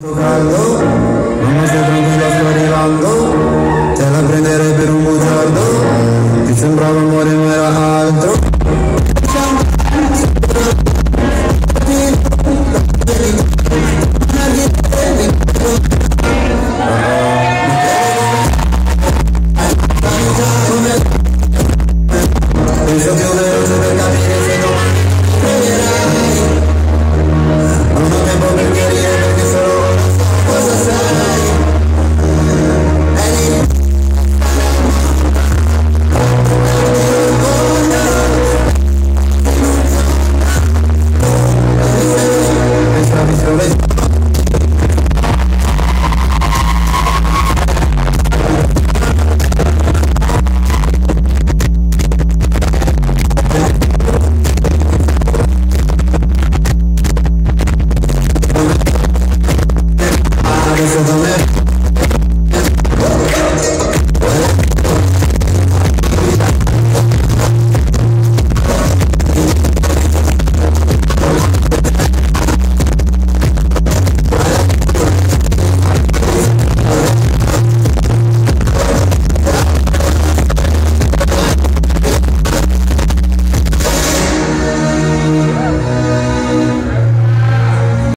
Tocando, mamma stai tranquilla sto arrivando, te la prenderei per un bugiardo, ti sembrava amore ma era altro. for the